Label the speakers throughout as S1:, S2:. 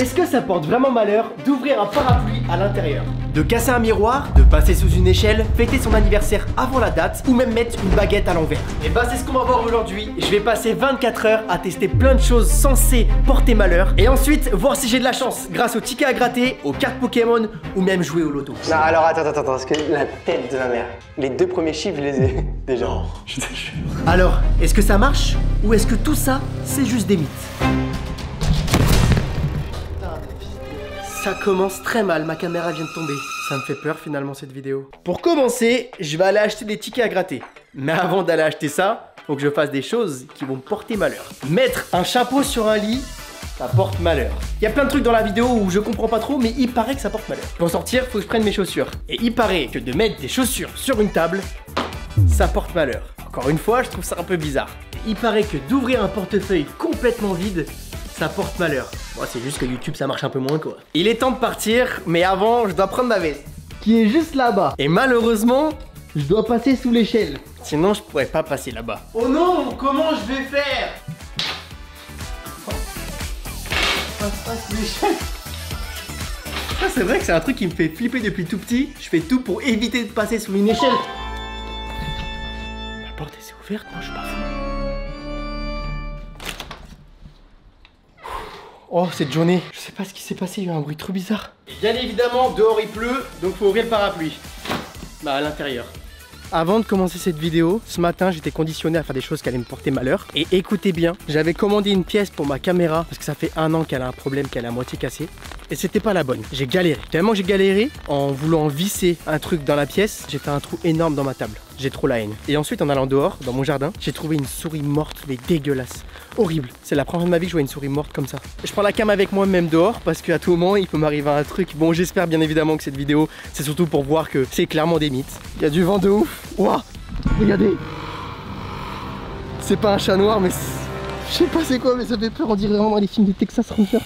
S1: Est-ce que ça porte vraiment malheur d'ouvrir un parapluie à l'intérieur De casser un miroir, de passer sous une échelle, fêter son anniversaire avant la date ou même mettre une baguette à l'envers? Et bah c'est ce qu'on va voir aujourd'hui. Je vais passer 24 heures à tester plein de choses censées porter malheur et ensuite voir si j'ai de la chance grâce aux tickets à gratter, aux cartes Pokémon ou même jouer au loto.
S2: Non, alors attends, attends, attends, parce que la tête de ma mère, les deux premiers chiffres, je les ai déjà. Je te jure.
S1: Alors, est-ce que ça marche ou est-ce que tout ça c'est juste des mythes? Ça commence très mal, ma caméra vient de tomber. Ça me fait peur finalement cette vidéo. Pour commencer, je vais aller acheter des tickets à gratter. Mais avant d'aller acheter ça, faut que je fasse des choses qui vont porter malheur. Mettre un chapeau sur un lit, ça porte malheur. Il y a plein de trucs dans la vidéo où je comprends pas trop, mais il paraît que ça porte malheur. Pour sortir, faut que je prenne mes chaussures. Et il paraît que de mettre des chaussures sur une table, ça porte malheur. Encore une fois, je trouve ça un peu bizarre. Il paraît que d'ouvrir un portefeuille complètement vide, ça porte malheur. Bon, c'est juste que YouTube ça marche un peu moins quoi. Il est temps de partir, mais avant, je dois prendre ma veste qui est juste là-bas. Et malheureusement, je dois passer sous l'échelle. Sinon, je pourrais pas passer là-bas. Oh non, comment je vais faire? Passe pas sous l'échelle. C'est vrai que c'est un truc qui me fait flipper depuis tout petit. Je fais tout pour éviter de passer sous une échelle. La porte est ouverte, non, je suis pas fou. Oh, cette journée, je sais pas ce qui s'est passé, il y a eu un bruit trop bizarre. Et bien évidemment, dehors il pleut, donc faut ouvrir le parapluie. Bah, à l'intérieur. Avant de commencer cette vidéo, ce matin j'étais conditionné à faire des choses qui allaient me porter malheur. Et écoutez bien, j'avais commandé une pièce pour ma caméra parce que ça fait un an qu'elle a un problème, qu'elle est à moitié cassée. Et c'était pas la bonne. J'ai galéré. Tellement j'ai galéré, en voulant visser un truc dans la pièce, j'ai fait un trou énorme dans ma table. J'ai trop la haine. Et ensuite en allant dehors, dans mon jardin, j'ai trouvé une souris morte, mais dégueulasse. Horrible. C'est la première fois de ma vie que je vois une souris morte comme ça. Je prends la cam avec moi même dehors parce qu'à tout moment il peut m'arriver un truc. Bon j'espère bien évidemment que cette vidéo c'est surtout pour voir que c'est clairement des mythes. Il y a du vent de ouf. Ouah Regardez C'est pas un chat noir mais je sais pas c'est quoi mais ça fait peur. On dirait vraiment les films des Texas Rangers.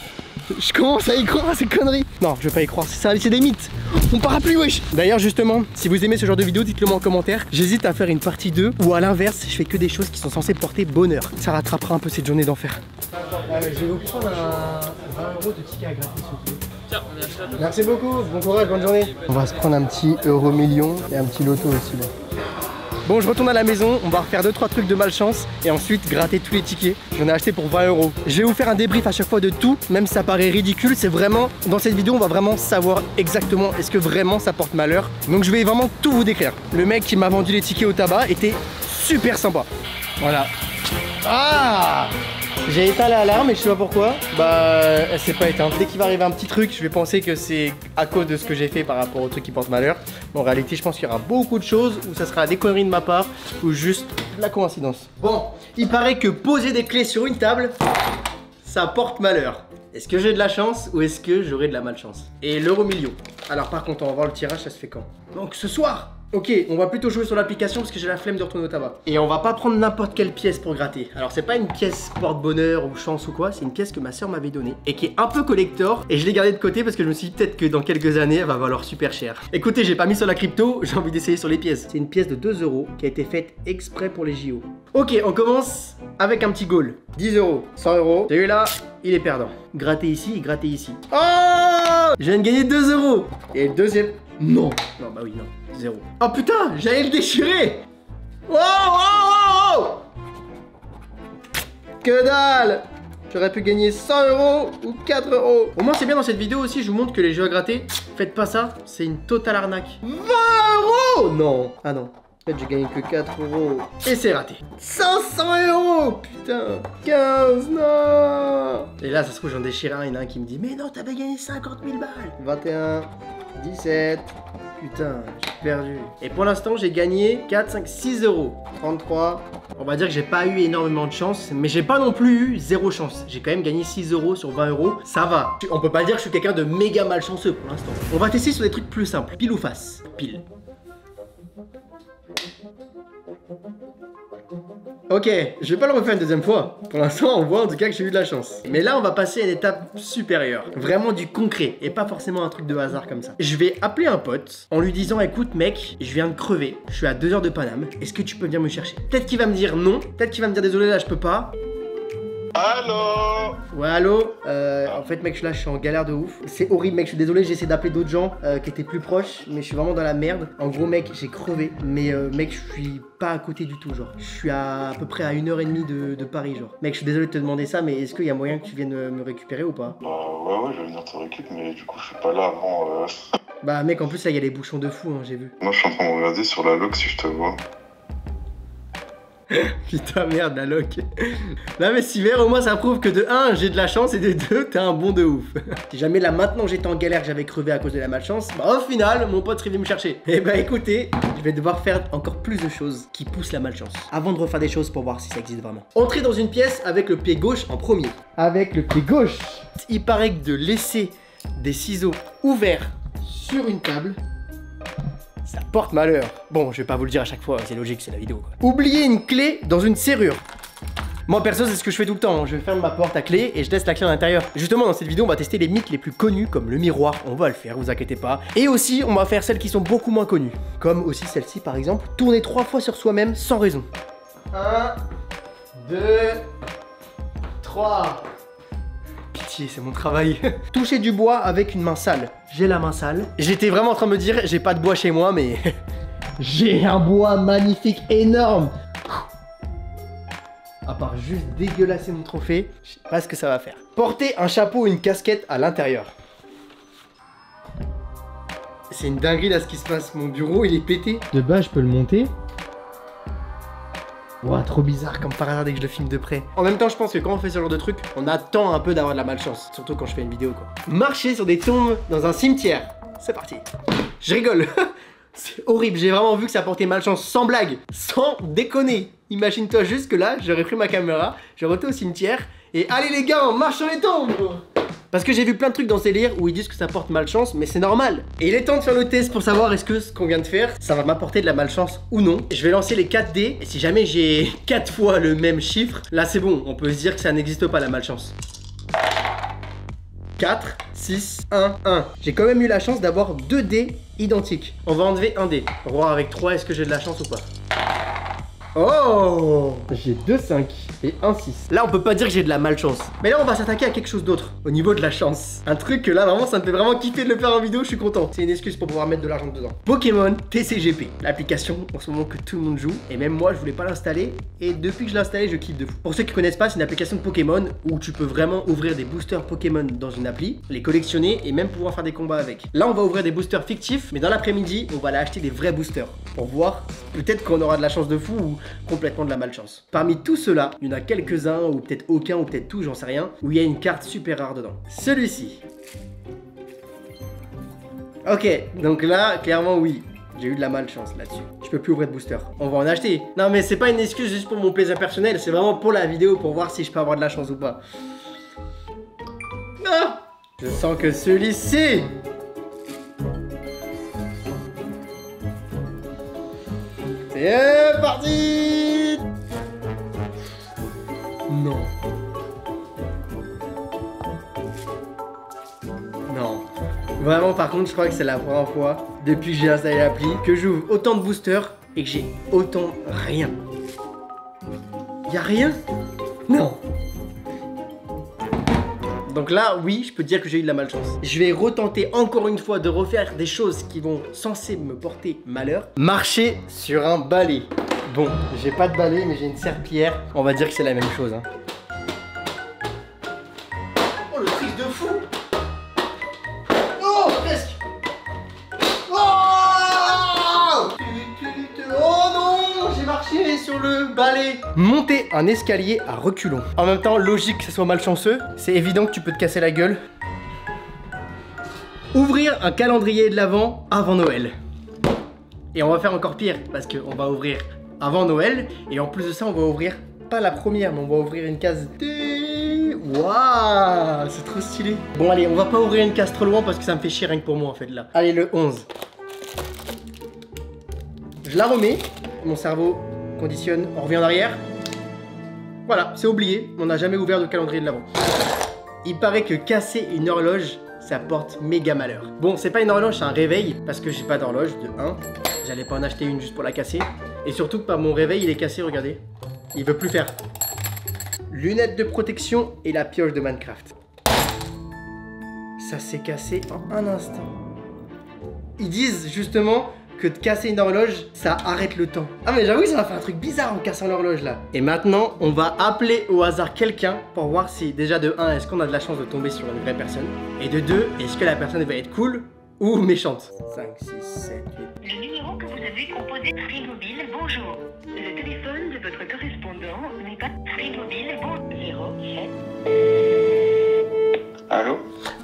S1: Je commence à y croire à ces conneries. Non, je vais pas y croire, c'est ça, c'est des mythes. Mon parapluie, wesh. D'ailleurs, justement, si vous aimez ce genre de vidéo, dites-le moi en commentaire. J'hésite à faire une partie 2 ou à l'inverse, je fais que des choses qui sont censées porter bonheur. Ça rattrapera un peu cette journée d'enfer. je vais vous prendre un 20 euros de ticket à gratter, s'il vous plaît. Merci beaucoup, bon courage, bonne journée. On va se prendre un petit euro million et un petit loto aussi là. Bon, je retourne à la maison, on va refaire 2-3 trucs de malchance et ensuite gratter tous les tickets. J'en ai acheté pour 20 euros. Je vais vous faire un débrief à chaque fois de tout, même si ça paraît ridicule. C'est vraiment, dans cette vidéo, on va vraiment savoir exactement est-ce que vraiment ça porte malheur. Donc je vais vraiment tout vous décrire. Le mec qui m'a vendu les tickets au tabac était super sympa. Voilà. Ah j'ai éteint l'alarme et je sais pas pourquoi. Bah, elle s'est pas éteinte. Dès qu'il va arriver un petit truc, je vais penser que c'est à cause de ce que j'ai fait par rapport au truc qui porte malheur. Mais en réalité, je pense qu'il y aura beaucoup de choses où ça sera des conneries de ma part ou juste la coïncidence. Bon, il paraît que poser des clés sur une table, ça porte malheur. Est-ce que j'ai de la chance ou est-ce que j'aurai de la malchance? Et l'euro million. Alors par contre, on va voir le tirage, ça se fait quand? Donc ce soir Ok, on va plutôt jouer sur l'application parce que j'ai la flemme de retourner au tabac. Et on va pas prendre n'importe quelle pièce pour gratter. Alors c'est pas une pièce porte-bonheur ou chance ou quoi, c'est une pièce que ma soeur m'avait donnée et qui est un peu collector et je l'ai gardée de côté parce que je me suis dit peut-être que dans quelques années elle va valoir super cher. Écoutez, j'ai pas mis sur la crypto, j'ai envie d'essayer sur les pièces. C'est une pièce de 2 euros qui a été faite exprès pour les JO. Ok, on commence avec un petit goal. 10 euros, 100 euros. Celui-là, il est perdant. Gratter ici, gratter ici. Oh Je viens de gagner 2 euros. Et le deuxième... Non. Non, bah oui, non. Zéro. Oh putain, j'allais le déchirer. Wow, wow, wow, Que dalle J'aurais pu gagner 100 euros ou 4 euros. Au moins, c'est bien dans cette vidéo aussi, je vous montre que les jeux à gratter, faites pas ça, c'est une totale arnaque. 20 euros? Non. Ah non. En fait, j'ai gagné que 4 euros. Et c'est raté. 500 euros Putain 15, non Et là, ça se trouve, j'en déchire un. Il y en a un qui me dit Mais non, t'avais gagné 50 000 balles 21, 17. Putain, j'ai perdu. Et pour l'instant, j'ai gagné 4, 5, 6 euros. 33. On va dire que j'ai pas eu énormément de chance, mais j'ai pas non plus eu zéro chance. J'ai quand même gagné 6 euros sur 20 euros. Ça va. On peut pas dire que je suis quelqu'un de méga malchanceux pour l'instant. On va tester sur des trucs plus simples. Pile ou face? Pile. Ok, je vais pas le refaire une deuxième fois. Pour l'instant, on voit en tout cas que j'ai eu de la chance. Mais là, on va passer à une étape supérieure. Vraiment du concret et pas forcément un truc de hasard comme ça. Je vais appeler un pote en lui disant écoute mec, je viens de crever. Je suis à 2 heures de Paname. Est-ce que tu peux venir me chercher? Peut-être qu'il va me dire non. Peut-être qu'il va me dire désolé là, je peux pas.
S3: Allô
S1: Ouais, allô euh, En fait, mec, là, je suis en galère de ouf. C'est horrible, mec. Je suis désolé, j'ai essayé d'appeler d'autres gens euh, qui étaient plus proches, mais je suis vraiment dans la merde. En gros, mec, j'ai crevé. Mais, euh, mec, je suis pas à côté du tout, genre. Je suis à, à peu près à une heure et demie de, de Paris, genre. Mec, je suis désolé de te demander ça, mais est-ce qu'il y a moyen que tu viennes euh, me récupérer ou pas?
S3: Bah ouais, ouais, je vais venir te récupérer, mais du coup, je suis pas là avant. euh.
S1: Bah, mec, en plus, là, il y a des bouchons de fou, hein, j'ai vu.
S3: Moi, je suis en train de regarder sur la log si je te vois.
S1: Putain, merde, la loc. Non, mais si vert, au moins, ça prouve que de 1, j'ai de la chance et de 2, t'es un bon de ouf. si jamais là, maintenant, j'étais en galère, j'avais crevé à cause de la malchance, bah, au final, mon pote serait venu me chercher. Et bah, écoutez, je vais devoir faire encore plus de choses qui poussent la malchance. Avant de refaire des choses pour voir si ça existe vraiment. Entrer dans une pièce avec le pied gauche en premier. Avec le pied gauche. Il paraît que de laisser des ciseaux ouverts sur une table, ça porte malheur. Bon, je vais pas vous le dire à chaque fois, c'est logique, c'est la vidéo. Quoi. Oublier une clé dans une serrure. Moi perso c'est ce que je fais tout le temps, je ferme ma porte à clé et je laisse la clé à l'intérieur. Justement dans cette vidéo on va tester les mythes les plus connus comme le miroir, on va le faire, vous inquiétez pas. Et aussi on va faire celles qui sont beaucoup moins connues, comme aussi celle-ci par exemple, tourner trois fois sur soi-même sans raison. 1, 2, 3. C'est mon travail. Toucher du bois avec une main sale. J'ai la main sale. J'étais vraiment en train de me dire, j'ai pas de bois chez moi, mais j'ai un bois magnifique, énorme. À part juste dégueulasser mon trophée, je sais pas ce que ça va faire. Porter un chapeau ou une casquette à l'intérieur. C'est une dinguerie là ce qui se passe. Mon bureau il est pété. De bas je peux le monter. Trop bizarre comme par hasard dès que je le filme de près. En même temps, je pense que quand on fait ce genre de truc, on attend un peu d'avoir de la malchance. Surtout quand je fais une vidéo quoi. Marcher sur des tombes dans un cimetière. C'est parti. Je rigole. C'est horrible, j'ai vraiment vu que ça portait malchance, sans blague, sans déconner. Imagine-toi juste que là, j'aurais pris ma caméra, j'aurais été au cimetière, et allez les gars, on marche sur les tombes Parce que j'ai vu plein de trucs dans ces livres où ils disent que ça porte malchance, mais c'est normal. Et il est temps de faire le test pour savoir est-ce que ce qu'on vient de faire, ça va m'apporter de la malchance ou non. Je vais lancer les 4 dés, et si jamais j'ai 4 fois le même chiffre, là c'est bon, on peut se dire que ça n'existe pas la malchance. 4, 6, 1, 1. J'ai quand même eu la chance d'avoir deux dés identiques. On va enlever un dé. Voir avec 3, est-ce que j'ai de la chance ou pas? Oh J'ai 2 5 et 1 6. Là, on peut pas dire que j'ai de la malchance. Mais là, on va s'attaquer à quelque chose d'autre. Au niveau de la chance. Un truc que là, vraiment, ça me fait vraiment kiffer de le faire en vidéo, je suis content. C'est une excuse pour pouvoir mettre de l'argent dedans. Pokémon TCGP. L'application en ce moment que tout le monde joue. Et même moi, je voulais pas l'installer. Et depuis que je l'ai installé, je kiffe de fou. Pour ceux qui connaissent pas, c'est une application de Pokémon où tu peux vraiment ouvrir des boosters Pokémon dans une appli, les collectionner et même pouvoir faire des combats avec. Là, on va ouvrir des boosters fictifs, mais dans l'après-midi, on va aller acheter des vrais boosters pour voir peut-être qu'on aura de la chance de fou ou complètement de la malchance. Parmi tous ceux-là, il y en a quelques-uns ou peut-être aucun ou peut-être tout, j'en sais rien, où il y a une carte super rare dedans. Celui-ci. Ok, donc là, clairement oui. J'ai eu de la malchance là-dessus. Je peux plus ouvrir de booster. On va en acheter. Non mais c'est pas une excuse juste pour mon plaisir personnel, c'est vraiment pour la vidéo pour voir si je peux avoir de la chance ou pas. Ah je sens que celui-ci C'est parti Vraiment, par contre, je crois que c'est la première fois depuis que j'ai installé l'appli que j'ouvre autant de boosters et que j'ai autant rien. Y a rien? Non. Donc là, oui, je peux dire que j'ai eu de la malchance. Je vais retenter encore une fois de refaire des choses qui vont censées me porter malheur. Marcher sur un balai. Bon, j'ai pas de balai, mais j'ai une serpillière. On va dire que c'est la même chose. hein. Le balai Monter un escalier à reculons. En même temps, logique que ce soit malchanceux. C'est évident que tu peux te casser la gueule. Ouvrir un calendrier de l'Avent avant Noël. Et on va faire encore pire, parce qu'on va ouvrir avant Noël, et en plus de ça, on va ouvrir pas la première, mais on va ouvrir une case. Waouh, c'est trop stylé. Bon, allez, on va pas ouvrir une case trop loin parce que ça me fait chier rien que pour moi en fait là. Allez, le 11. Je la remets, mon cerveau conditionne, on revient en arrière. Voilà, c'est oublié, on n'a jamais ouvert de calendrier de l'avant. Il paraît que casser une horloge, ça porte méga malheur. Bon, c'est pas une horloge, c'est un réveil, parce que j'ai pas d'horloge, de 1. J'allais pas en acheter une juste pour la casser. Et surtout que par mon réveil, il est cassé, regardez. Il veut plus faire. lunettes de protection et la pioche de Minecraft. Ça s'est cassé en un instant. Ils disent justement que de casser une horloge, ça arrête le temps. Ah mais j'avoue, ça va faire un truc bizarre en cassant l'horloge là. Et maintenant, on va appeler au hasard quelqu'un pour voir si déjà de 1, est-ce qu'on a de la chance de tomber sur une vraie personne? Et de 2, est-ce que la personne va être cool ou méchante? 5, 6, 7,
S4: 8. Le numéro que vous avez composé Free Mobile, bonjour. Le téléphone de votre correspondant n'est pas Free Mobile, bon 07.
S3: Allô?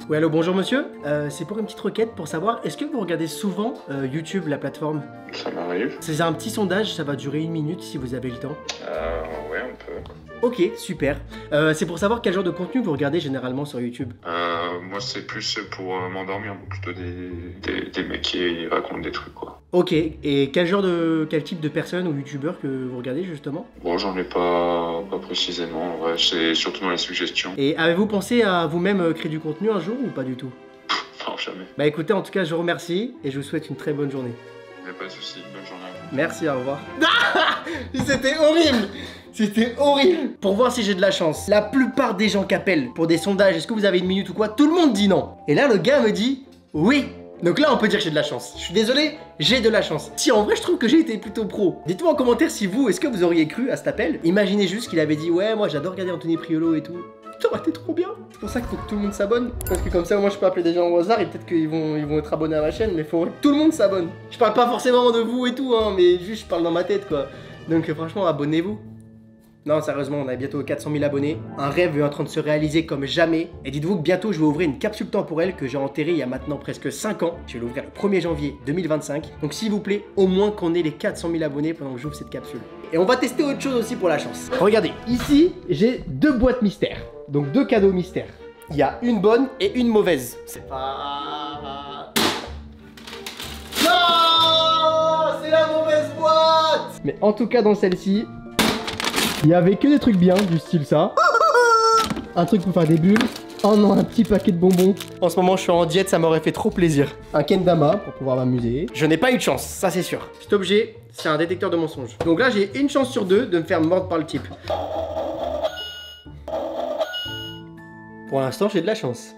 S1: Oui, allô, bonjour monsieur. Euh, c'est pour une petite requête pour savoir, est-ce que vous regardez souvent euh, YouTube, la plateforme?
S3: Ça m'arrive
S1: C'est un petit sondage, ça va durer une minute si vous avez le temps.
S3: Euh, ouais, on peut.
S1: Ok, super. Euh, c'est pour savoir quel genre de contenu vous regardez généralement sur YouTube.
S3: Euh, moi, c'est plus pour m'endormir, donc plutôt des, des, des mecs qui racontent des trucs, quoi.
S1: Ok, et quel genre de. quel type de personnes ou youtubeurs que vous regardez justement?
S3: Bon, j'en ai pas, pas précisément, en vrai, c'est surtout dans les suggestions.
S1: Et avez-vous pensé à vous-même euh, créer du contenu un jour ou pas du tout?
S3: Non, jamais.
S1: Bah écoutez, en tout cas, je vous remercie et je vous souhaite une très bonne journée.
S3: Y a pas de soucis, bonne journée à vous.
S1: Merci, au revoir. C'était horrible C'était horrible Pour voir si j'ai de la chance, la plupart des gens qui appellent pour des sondages, est-ce que vous avez une minute ou quoi, tout le monde dit non. Et là, le gars me dit oui. Donc là, on peut dire que j'ai de la chance. Je suis désolé, j'ai de la chance. Si en vrai, je trouve que j'ai été plutôt pro. Dites-moi en commentaire si vous, est-ce que vous auriez cru à cet appel? Imaginez juste qu'il avait dit ouais, moi j'adore regarder Anthony Priolo et tout. Ça aurait été trop bien. C'est pour ça qu'il faut que tout le monde s'abonne. Parce que comme ça, moi, je peux appeler des gens au hasard et peut-être qu'ils vont, ils vont être abonnés à ma chaîne. Mais faut que tout le monde s'abonne. Je parle pas forcément de vous et tout, hein, mais juste je parle dans ma tête, quoi. Donc euh, franchement, abonnez-vous. Non, sérieusement, on a bientôt 400 000 abonnés. Un rêve est en train de se réaliser comme jamais. Et dites-vous que bientôt, je vais ouvrir une capsule temporelle que j'ai enterrée il y a maintenant presque 5 ans. Je vais l'ouvrir le 1er janvier 2025. Donc s'il vous plaît, au moins qu'on ait les 400 000 abonnés pendant que j'ouvre cette capsule. Et on va tester autre chose aussi pour la chance. Regardez, ici, j'ai deux boîtes mystères. Donc deux cadeaux mystères. Il y a une bonne et une mauvaise. C'est pas... Non C'est la mauvaise boîte Mais en tout cas, dans celle-ci, il y avait que des trucs bien, du style ça. Un truc pour faire des bulles. Oh non, un petit paquet de bonbons. En ce moment, je suis en diète, ça m'aurait fait trop plaisir. Un kendama pour pouvoir m'amuser. Je n'ai pas eu de chance, ça c'est sûr. Cet objet, c'est un détecteur de mensonges. Donc là, j'ai une chance sur deux de me faire mordre par le type. Pour l'instant, j'ai de la chance.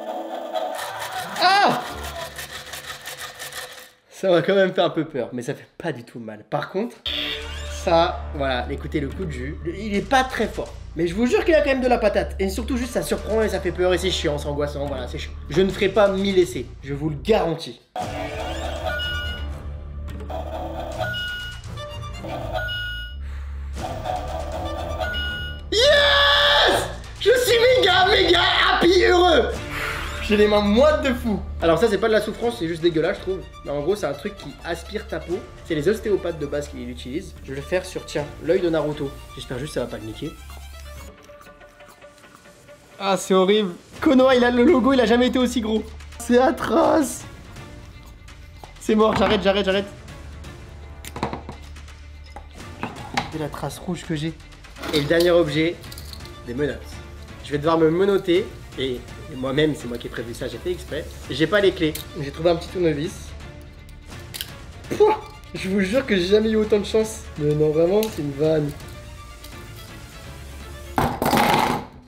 S1: Ah Ça m'a quand même fait un peu peur, mais ça fait pas du tout mal. Par contre, voilà, écoutez le coup de jus. Il est pas très fort. Mais je vous jure qu'il a quand même de la patate. Et surtout, juste ça surprend et ça fait peur et c'est chiant, c'est angoissant. Voilà, c'est chiant. Je ne ferai pas mille essais. Je vous le garantis. J'ai les mains moites de fou. Alors ça c'est pas de la souffrance, c'est juste dégueulasse je trouve. Mais en gros c'est un truc qui aspire ta peau. C'est les ostéopathes de base qui l'utilisent. Je vais le faire sur tiens, l'œil de Naruto. J'espère juste que ça va pas le niquer. Ah c'est horrible. Konoha il a le logo, il a jamais été aussi gros. C'est atroce. C'est mort, j'arrête, j'arrête, j'arrête. Putain, la trace rouge que j'ai. Et le dernier objet, des menottes. Je vais devoir me menotter et, et moi-même, c'est moi qui ai prévu ça, j'ai fait exprès. J'ai pas les clés. J'ai trouvé un petit tournevis. Pouah je vous jure que j'ai jamais eu autant de chance. Mais non, vraiment, c'est une vanne.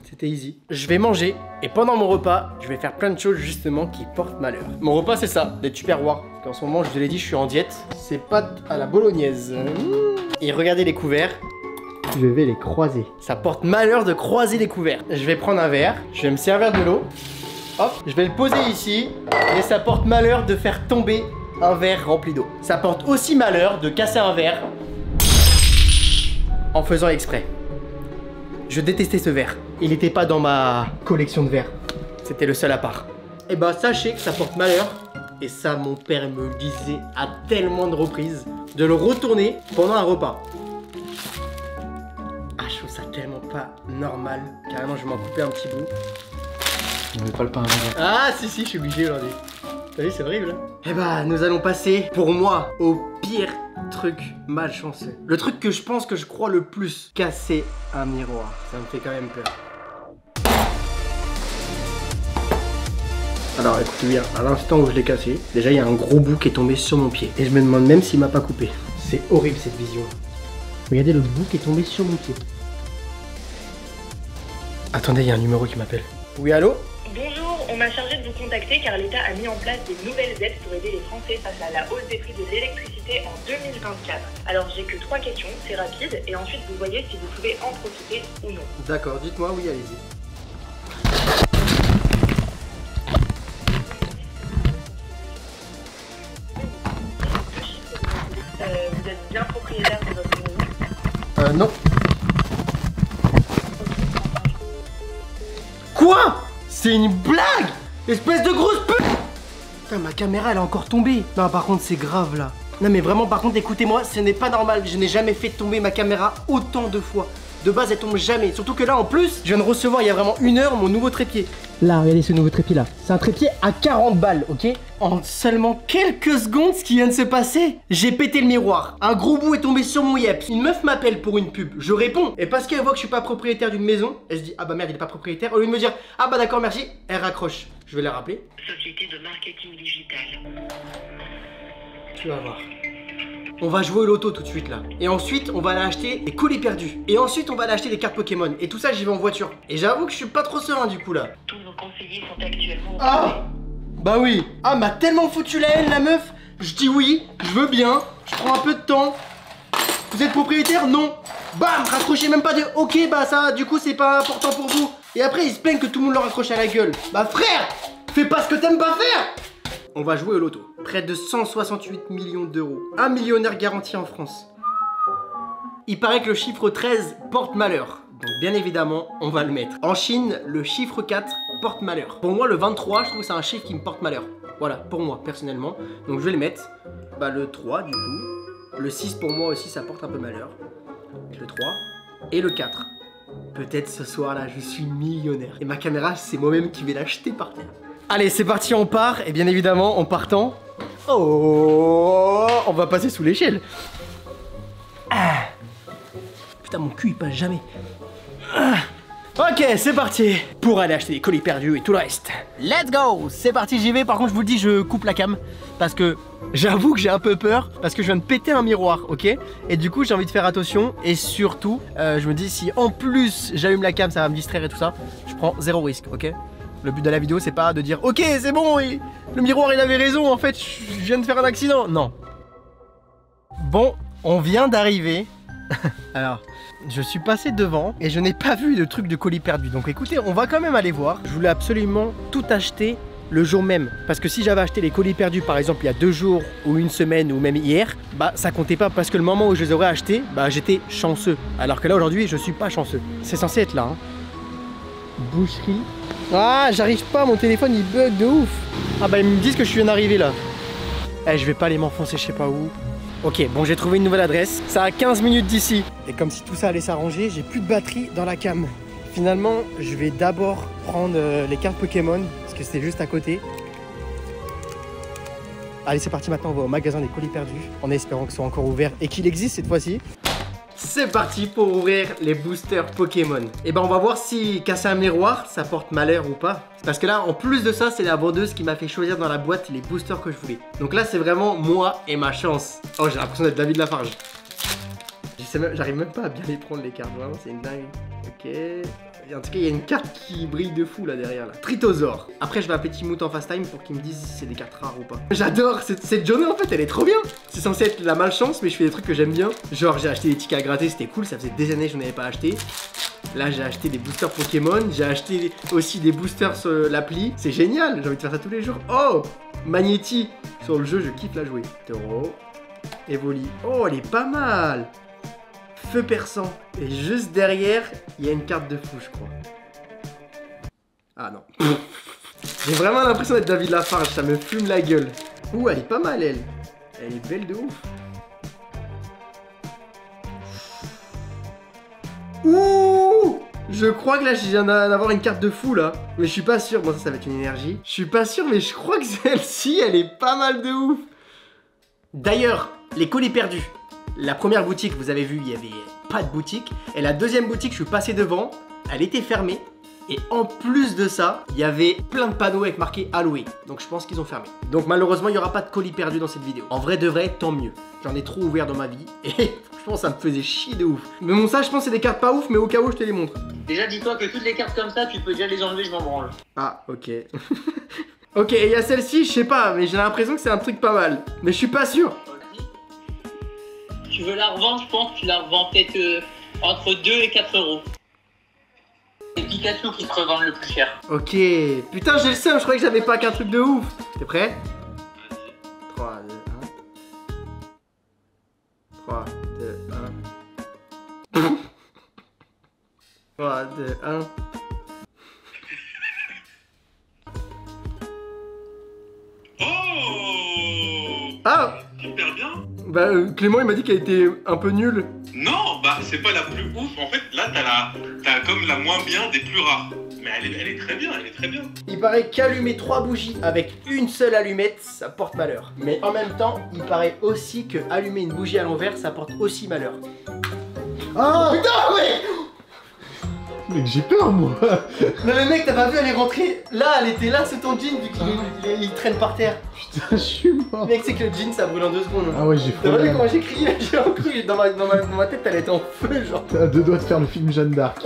S1: C'était easy. Je vais manger et pendant mon repas, je vais faire plein de choses justement qui portent malheur. Mon repas, c'est ça, des tupperwares. Parce qu'en ce moment, je vous l'ai dit, je suis en diète. C'est pâtes à la bolognaise. Mmh. Et regardez les couverts. Je vais les croiser. Ça porte malheur de croiser les couverts. Je vais prendre un verre, je vais me servir de l'eau. Hop, je vais le poser ici. Et ça porte malheur de faire tomber un verre rempli d'eau. Ça porte aussi malheur de casser un verre en faisant exprès. Je détestais ce verre. Il n'était pas dans ma collection de verres. C'était le seul à part. Et bah sachez que ça porte malheur. Et ça, mon père me disait à tellement de reprises de le retourner pendant un repas. Normal. Carrément, je vais m'en couper un petit bout.
S2: On met pas le pain.
S1: Ah, si, si, je suis obligé aujourd'hui. T'as vu, c'est horrible. hein Eh bah, nous allons passer, pour moi, au pire truc malchanceux. Le truc que je pense que je crois le plus. Casser un miroir. Ça me fait quand même peur. Alors écoutez bien, à l'instant où je l'ai cassé, déjà il y a un gros bout qui est tombé sur mon pied. Et je me demande même s'il m'a pas coupé. C'est horrible cette vision. Regardez le bout qui est tombé sur mon pied. Attendez, il y a un numéro qui m'appelle. Oui, allô?
S5: Bonjour, on m'a chargé de vous contacter car l'État a mis en place des nouvelles aides pour aider les Français face à la hausse des prix de l'électricité en 2024. Alors j'ai que trois questions, c'est rapide, et ensuite vous voyez si vous pouvez en profiter ou non.
S1: D'accord, dites-moi, oui, allez-y.
S5: Euh, vous êtes bien propriétaire de votre maison?
S1: Euh, non. C'est une blague Espèce de grosse pute Putain, ma caméra, elle est encore tombée. Non, par contre, c'est grave, là. Non, mais vraiment, par contre, écoutez-moi, ce n'est pas normal. Je n'ai jamais fait tomber ma caméra autant de fois. De base, elle tombe jamais. Surtout que là, en plus, je viens de recevoir il y a vraiment une heure mon nouveau trépied. Là, regardez ce nouveau trépied là. C'est un trépied à 40 balles, ok En seulement quelques secondes, ce qui vient de se passer, j'ai pété le miroir. Un gros bout est tombé sur mon yep. Une meuf m'appelle pour une pub. Je réponds. Et parce qu'elle voit que je suis pas propriétaire d'une maison, elle se dit Ah bah merde, il est pas propriétaire. Au lieu de me dire Ah bah d'accord, merci, elle raccroche. Je vais la rappeler.
S4: Société de marketing digital.
S1: Tu vas voir. On va jouer au loto tout de suite là. Et ensuite, on va aller acheter des colis perdus. Et ensuite, on va aller acheter des cartes Pokémon. Et tout ça, j'y vais en voiture. Et j'avoue que je suis pas trop serein du coup là.
S4: Tous nos conseillers sont actuellement
S1: Ah Bah oui Ah m'a tellement foutu la haine la meuf Je dis oui, je veux bien, je prends un peu de temps. Vous êtes propriétaire? Non Bam Raccrochez même pas de ok bah ça du coup c'est pas important pour vous. Et après ils se plaignent que tout le monde leur accroche à la gueule. Bah frère Fais pas ce que t'aimes pas faire On va jouer au loto. Près de 168 millions d'euros. Un millionnaire garanti en France. Il paraît que le chiffre 13 porte malheur. Donc bien évidemment, on va le mettre. En Chine, le chiffre 4 porte malheur. Pour moi, le 23, je trouve que c'est un chiffre qui me porte malheur. Voilà, pour moi, personnellement. Donc je vais le mettre. Bah le 3 du coup. Le 6 pour moi aussi, ça porte un peu malheur. Le 3. Et le 4. Peut-être ce soir-là, je suis millionnaire. Et ma caméra, c'est moi-même qui vais l'acheter par terre. Allez, c'est parti, on part. Et bien évidemment, en partant... Oh On va passer sous l'échelle. Ah. Putain, mon cul, il passe jamais. Ah. Ok, c'est parti pour aller acheter des colis perdus et tout le reste. Let's go C'est parti, j'y vais. Par contre, je vous le dis, je coupe la cam parce que j'avoue que j'ai un peu peur parce que je viens de péter un miroir, ok? Et du coup, j'ai envie de faire attention et surtout, euh, je me dis si en plus j'allume la cam, ça va me distraire et tout ça. Je prends zéro risque, ok? Le but de la vidéo, c'est pas de dire Ok, c'est bon, le miroir il avait raison, en fait, je viens de faire un accident. Non. Bon, on vient d'arriver. Alors, je suis passé devant et je n'ai pas vu de truc de colis perdu. Donc écoutez, on va quand même aller voir. Je voulais absolument tout acheter le jour même. Parce que si j'avais acheté les colis perdus par exemple il y a deux jours ou une semaine ou même hier, bah ça comptait pas parce que le moment où je les aurais achetés, bah j'étais chanceux. Alors que là aujourd'hui je suis pas chanceux. C'est censé être là. Hein. Boucherie. Ah j'arrive pas, mon téléphone il bug de ouf. Ah bah ils me disent que je viens d'arriver là. Eh je vais pas aller m'enfoncer je sais pas où. Ok, bon j'ai trouvé une nouvelle adresse. Ça a 15 minutes d'ici. Et comme si tout ça allait s'arranger, j'ai plus de batterie dans la cam. Finalement, je vais d'abord prendre euh, les cartes Pokémon parce que c'était juste à côté. Allez, c'est parti maintenant, on va au magasin des colis perdus en espérant que ce soit encore ouvert et qu'il existe cette fois-ci. C'est parti pour ouvrir les boosters Pokémon. Et ben on va voir si casser un miroir ça porte malheur ou pas. Parce que là en plus de ça c'est la vendeuse qui m'a fait choisir dans la boîte les boosters que je voulais. Donc là c'est vraiment moi et ma chance. Oh j'ai l'impression d'être David Lafarge. J'arrive même pas à bien les prendre les cartes, vraiment c'est une dingue. Ok. En tout cas il y a une carte qui brille de fou là derrière là. Tritosaur. Après je vais appeler Timout en fast time pour qu'il me dise si c'est des cartes rares ou pas. J'adore cette, journée en fait elle est trop bien. C'est censé être la malchance mais je fais des trucs que j'aime bien. Genre j'ai acheté des tickets à gratter, c'était cool, ça faisait des années que je n'en avais pas acheté. Là j'ai acheté des boosters Pokémon, j'ai acheté aussi des boosters sur l'appli. C'est génial, j'ai envie de faire ça tous les jours. Oh Magnéti Sur le jeu je kiffe la jouer. Taureau. Evoli. Oh elle est pas mal Feu perçant. Et juste derrière, il y a une carte de fou, je crois. Ah non. J'ai vraiment l'impression d'être David Lafarge, ça me fume la gueule. Ouh, elle est pas mal, elle. Elle est belle de ouf. Ouh Je crois que là, viens d'avoir une carte de fou, là. Mais je suis pas sûr. Bon, ça, ça va être une énergie. Je suis pas sûr, mais je crois que celle-ci, elle est pas mal de ouf. D'ailleurs, les colis perdus. La première boutique, vous avez vu, il y avait pas de boutique. Et la deuxième boutique, je suis passé devant. Elle était fermée. Et en plus de ça, il y avait plein de panneaux avec marqué Halloween. Donc je pense qu'ils ont fermé. Donc malheureusement, il n'y aura pas de colis perdu dans cette vidéo. En vrai de vrai, tant mieux. J'en ai trop ouvert dans ma vie. Et franchement, ça me faisait chier de ouf. Mais bon, ça, je pense, c'est des cartes pas ouf, mais au cas où, je te les montre.
S6: Déjà, dis-toi que toutes les cartes comme ça, tu peux déjà les enlever, je m'en branle.
S1: Ah, ok. ok, et il y a celle-ci, je sais pas, mais j'ai l'impression que c'est un truc pas mal. Mais je suis pas sûr.
S6: Tu veux la revendre, je pense, tu la revends peut-être euh, entre 2 et 4 euros. C'est Pikachu qui se revendent le plus cher.
S1: Ok. Putain, j'ai le seum, je croyais que j'avais pas qu'un truc de ouf. T'es prêt? 3, 2, 1. 3, 2, 1. 3, 2, 1.
S7: Oh
S1: Ah
S7: Super bien
S1: Bah, euh, Clément, il m'a dit qu'elle était un peu nulle.
S7: Non, bah c'est pas la plus ouf. En fait, là, t'as la, t'as comme la moins bien des plus rares. Mais elle est, elle est très bien, elle est très bien.
S1: Il paraît qu'allumer trois bougies avec une seule allumette, ça porte malheur. Mais en même temps, il paraît aussi que allumer une bougie à l'envers, ça porte aussi malheur. Ah Putain, ouais
S8: Mec, j'ai peur, moi.
S1: Mais le mec, t'as pas vu, elle est rentrée là, elle était là, c'est ton jean, vu qu'il il- il traîne par terre.
S8: Putain, je suis mort.
S1: Mec, c'est que le jean, ça brûle en deux secondes.
S8: Ah ouais, j'ai
S1: T'as pas vu comment j'ai crié J'ai cru, dans ma, dans, ma, dans ma tête, elle était en feu, genre.
S8: T'as deux doigts de faire le film Jeanne d'Arc.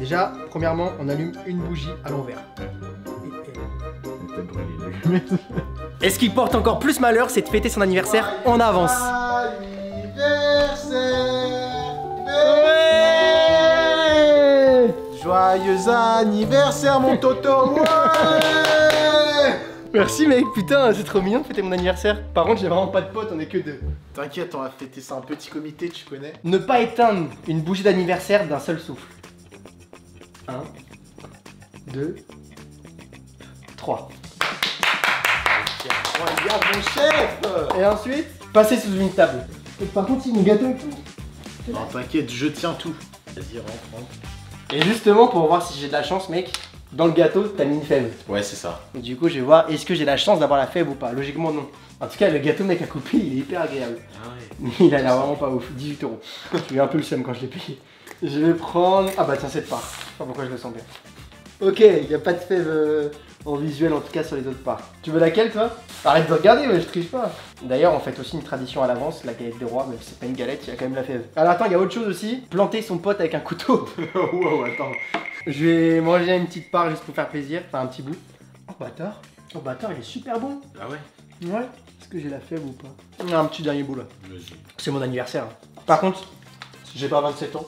S1: Déjà, premièrement, on allume une bougie à l'envers.
S8: T'as brûlé l'allumette.
S1: Et ce qui porte encore plus malheur, c'est de fêter son anniversaire en avance.
S8: Joyeux anniversaire, mon Toto.
S1: Merci mec, putain, c'est trop mignon de fêter mon anniversaire. Par contre, j'ai vraiment pas de potes, on est que deux.
S8: T'inquiète, on va fêter ça en petit comité, tu connais.
S1: Ne pas éteindre une bougie d'anniversaire d'un seul souffle. 1, 2, 3.
S8: Regarde mon chef
S1: Et ensuite, passer sous une table. Et par contre, il mon gâteau et tout.
S8: Non, t'inquiète, je tiens tout. Vas-y, rentre, rentre.
S1: Et justement, pour voir si j'ai de la chance, mec, dans le gâteau, t'as mis une fève.
S8: Ouais, c'est ça.
S1: Et du coup, je vais voir est-ce que j'ai la chance d'avoir la fève ou pas? Logiquement, non. En tout cas, le gâteau, mec, à couper, il est hyper agréable.
S8: Ah ouais.
S1: Mais il a l'air vraiment pas ouf. 18 euros. J'ai eu un peu le seum quand je l'ai payé. Je vais prendre. Ah bah tiens, cette part. Je sais pas pourquoi je le sens bien. Ok, il n'y a pas de fève euh, en visuel en tout cas sur les autres parts. Tu veux laquelle toi? Arrête de regarder, mais je triche pas. D'ailleurs, on fait aussi une tradition à l'avance, la galette des rois, même si c'est pas une galette, il y a quand même la fève. Alors attends, il y a autre chose aussi. Planter son pote avec un couteau. wow, attends. Je vais manger une petite part juste pour faire plaisir, enfin un petit bout. Oh bâtard. Oh bâtard, il est super bon.
S8: Ah ouais?
S1: Ouais. Est-ce que j'ai la fève ou pas? Un petit dernier bout là.
S8: Vas-y.
S1: C'est mon anniversaire. Par contre, j'ai pas 27 ans.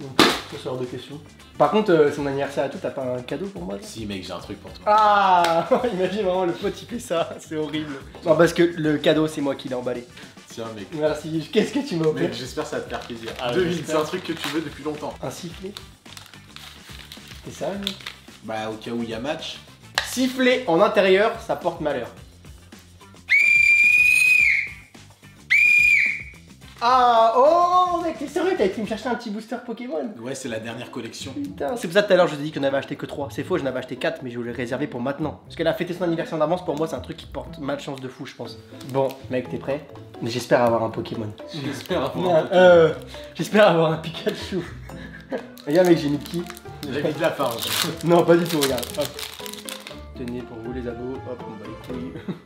S1: Donc, ça sort de question. Par contre, euh, mon anniversaire à tout, t'as pas un cadeau pour moi
S8: Si, mec, j'ai un truc pour toi.
S1: Ah Imagine vraiment le pote il fait ça, c'est horrible. Non, parce que le cadeau, c'est moi qui l'ai emballé.
S8: Tiens, mec.
S1: Merci. Qu'est-ce que tu m'as offert
S8: Mec, j'espère que ça va te faire plaisir.
S1: Ah,
S8: Devine, c'est un truc que tu veux depuis longtemps.
S1: Un sifflet C'est ça mec
S8: Bah, au cas où il y a match.
S1: Sifflet en intérieur, ça porte malheur. Ah Oh mec, t'es sérieux T'as été me chercher un petit booster Pokémon
S8: Ouais, c'est la dernière collection.
S1: Putain, c'est pour ça tout à l'heure je vous ai dit qu'on avait acheté que 3. C'est faux, j'en avais acheté 4, mais je voulais réserver pour maintenant. Parce qu'elle a fêté son anniversaire d'avance, pour moi c'est un truc qui porte malchance de fou, je pense. Bon, mec, t'es prêt? Mais J'espère avoir un Pokémon.
S8: J'espère avoir un peu.
S1: euh, J'espère avoir un Pikachu. Regarde, mec, j'ai mis qui
S8: J'ai mis de la farge.
S1: Non, pas du tout, regarde. Hop. Tenez pour vous les abos, hop, on va les couilles.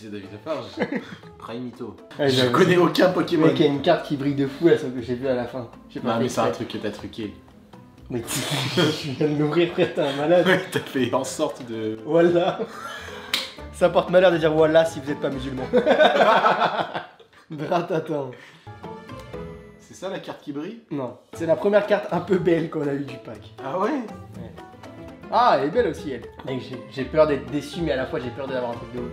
S8: C'est David Lafarge. Raimito.
S1: Ouais,
S8: Je connais aucun Pokémon.
S1: Mec, il y a une carte qui brille de fou là, celle que j'ai vue à la fin. J'ai pas
S8: Non, mais c'est un truc que t'as truqué.
S1: Mais je viens de l'ouvrir, frère, t'es un malade.
S8: Ouais, t'as fait en sorte de.
S1: Voilà. Ça porte malheur de dire voilà si vous êtes pas musulman. Bratatan.
S8: C'est ça la carte qui brille?
S1: Non, c'est la première carte un peu belle qu'on a eu du pack.
S8: Ah ouais?
S1: Ah, elle est belle aussi elle. Mec, j'ai peur d'être déçu, mais à la fois j'ai peur d'avoir un truc de ouf.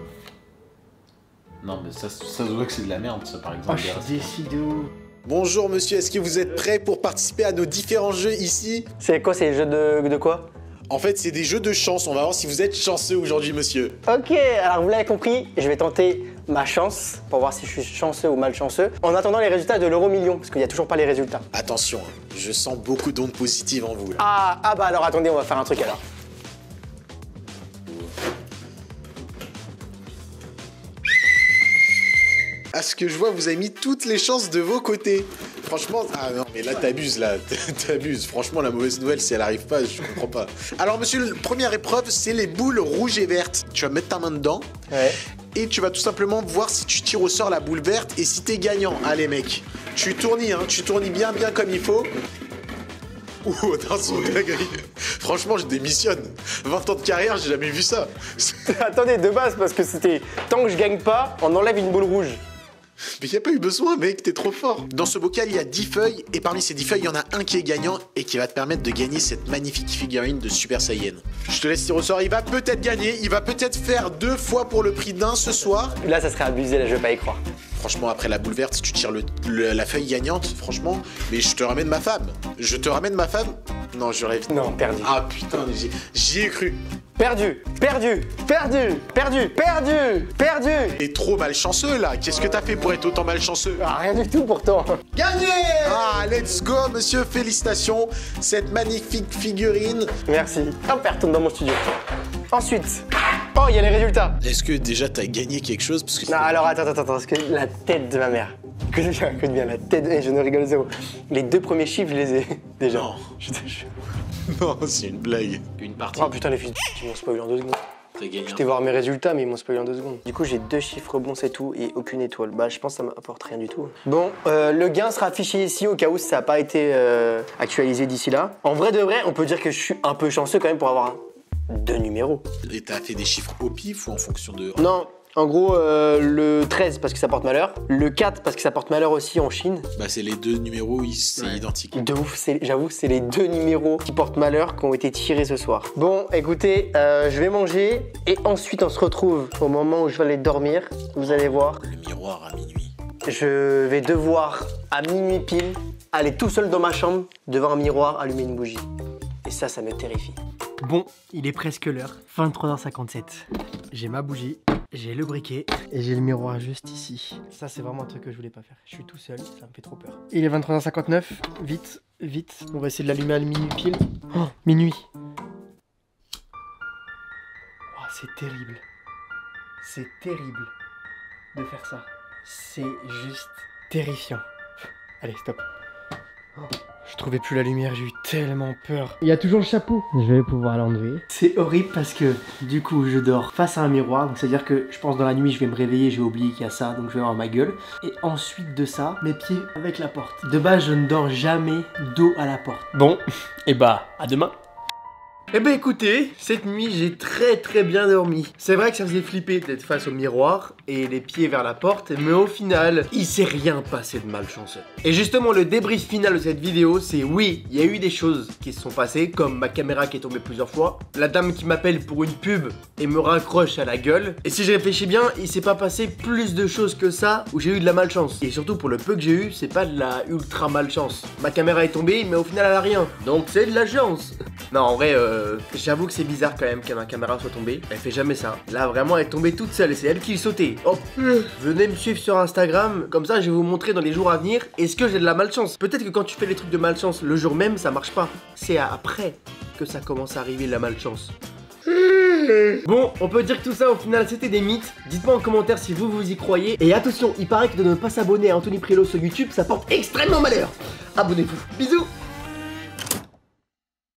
S8: Non, mais ça, ça se voit que c'est de la merde, ça par
S1: Oh,
S8: exemple.
S1: je suis déçu de ouf.
S9: Bonjour monsieur, est-ce que vous êtes prêts pour participer à nos différents jeux ici?
S2: C'est quoi, c'est le jeu de, de quoi?
S9: En fait, c'est des jeux de chance, on va voir si vous êtes chanceux aujourd'hui monsieur.
S2: Ok, alors vous l'avez compris, je vais tenter ma chance pour voir si je suis chanceux ou malchanceux. En attendant les résultats de l'euro million, parce qu'il n'y a toujours pas les résultats.
S9: Attention, hein, je sens beaucoup d'ondes positives en vous là.
S2: Ah, ah bah alors attendez, on va faire un truc alors.
S9: À ce que je vois, vous avez mis toutes les chances de vos côtés. franchement, ah non, mais là, t'abuses, là. T'abuses. Franchement, la mauvaise nouvelle, si elle arrive pas, je comprends pas. Alors, monsieur, première épreuve, c'est les boules rouges et vertes. Tu vas mettre ta main dedans.
S2: Ouais.
S9: Et tu vas tout simplement voir si tu tires au sort la boule verte et si t'es gagnant. Allez, mec. Tu tournis, hein. Tu tournis bien, bien comme il faut. Ouh, dans son. Franchement, je démissionne. 20 ans de carrière, j'ai jamais vu ça.
S2: Attendez, de base, parce que c'était tant que je gagne pas, on enlève une boule rouge.
S9: Mais y a pas eu besoin, mec, t'es trop fort. Dans ce bocal, il y a 10 feuilles, et parmi ces 10 feuilles, il y en a un qui est gagnant et qui va te permettre de gagner cette magnifique figurine de Super Saiyan. Je te laisse tirer au sort, il va peut-être gagner, il va peut-être faire deux fois pour le prix d'un ce soir.
S2: Là, ça serait abusé, là, je vais pas y croire.
S9: Franchement, après la boule verte, si tu tires le- le- la feuille gagnante, franchement, mais je te ramène ma femme. Je te ramène ma femme Non, je rêve.
S2: Non, perdu.
S9: Ah putain, j'y- j'y ai cru.
S2: Perdu, perdu, perdu, perdu, perdu, perdu.
S9: T'es trop malchanceux là. Qu'est-ce que t'as fait pour être autant malchanceux?
S2: Ah, rien du tout pourtant.
S9: Gagné Ah, let's go, monsieur, félicitations. Cette magnifique figurine.
S2: Merci. Hop, elle retourne dans mon studio. Ensuite, oh, il y a les résultats.
S9: Est-ce que déjà t'as gagné quelque chose Parce que
S2: Non, alors attends, attends, attends, parce que la tête de ma mère. Écoute bien, écoute bien, la tête, et je ne rigole zéro. Les deux premiers chiffres, je les ai déjà.
S9: Non.
S2: Je te jure.
S9: non, c'est une blague. Une partie.
S2: Oh putain, les filles, ils m'ont spoilé en deux secondes.
S9: T'as gagné.
S2: J'étais voir mes résultats, mais ils m'ont spoilé en deux secondes. Du coup, j'ai deux chiffres bons, c'est tout, et aucune étoile. Bah, je pense que ça m'apporte rien du tout. Bon, euh, le gain sera affiché ici au cas où ça n'a pas été euh, actualisé d'ici là. En vrai de vrai, on peut dire que je suis un peu chanceux quand même pour avoir deux numéros.
S9: Et t'as fait des chiffres au pif ou en fonction de.
S2: Non, en gros, euh, le 13 parce que ça porte malheur, le 4 parce que ça porte malheur aussi en Chine.
S9: Bah, c'est les deux numéros, ils- c'est identique.
S2: De ouf, j'avoue que c'est les deux numéros qui portent malheur qui ont été tirés ce soir. Bon, écoutez, euh, je vais manger et ensuite on se retrouve au moment où je vais aller dormir. Vous allez voir,
S9: Le miroir à minuit.
S2: je vais devoir à minuit pile aller tout seul dans ma chambre devant un miroir allumer une bougie. Et ça, ça me terrifie.
S1: Bon, il est presque l'heure, 23h57. J'ai ma bougie, j'ai le briquet et j'ai le miroir juste ici. Ça, c'est vraiment un truc que je voulais pas faire. Je suis tout seul, ça me fait trop peur. Il est 23h59, vite, vite. On va essayer de l'allumer à minuit pile. Oh, minuit. Oh, c'est terrible. C'est terrible de faire ça. C'est juste terrifiant. Allez, stop. Oh, Je trouvais plus la lumière, j'ai eu tellement peur. Il y a toujours le chapeau. Je vais pouvoir l'enlever. C'est horrible parce que du coup je dors face à un miroir. Donc c'est à dire que je pense dans la nuit je vais me réveiller, je vais oublier qu'il y a ça, donc je vais avoir ma gueule. Et ensuite de ça, mes pieds avec la porte. De base je ne dors jamais dos à la porte. Bon, et bah à demain. Eh ben écoutez, cette nuit j'ai très très bien dormi. C'est vrai que ça faisait flipper d'être face au miroir et les pieds vers la porte, mais au final, il s'est rien passé de malchanceux. Et justement, le débrief final de cette vidéo, c'est oui, il y a eu des choses qui se sont passées, comme ma caméra qui est tombée plusieurs fois, la dame qui m'appelle pour une pub et me raccroche à la gueule. Et si je réfléchis bien, il s'est pas passé plus de choses que ça où j'ai eu de la malchance. Et surtout pour le peu que j'ai eu, c'est pas de la ultra malchance. Ma caméra est tombée, mais au final elle a rien. Donc c'est de la chance. Non, en vrai, euh, j'avoue que c'est bizarre quand même que ma caméra soit tombée. Elle fait jamais ça. Là, vraiment, elle est tombée toute seule et c'est elle qui sautait. Hop. Venez me suivre sur Instagram, comme ça je vais vous montrer dans les jours à venir est-ce que j'ai de la malchance? Peut-être que quand tu fais les trucs de malchance le jour même, ça marche pas. C'est après que ça commence à arriver la malchance. Bon, on peut dire que tout ça au final c'était des mythes. Dites-moi en commentaire si vous vous y croyez. Et attention, il paraît que de ne pas s'abonner à Anthony Prilo sur YouTube, ça porte extrêmement malheur. Abonnez-vous. Bisous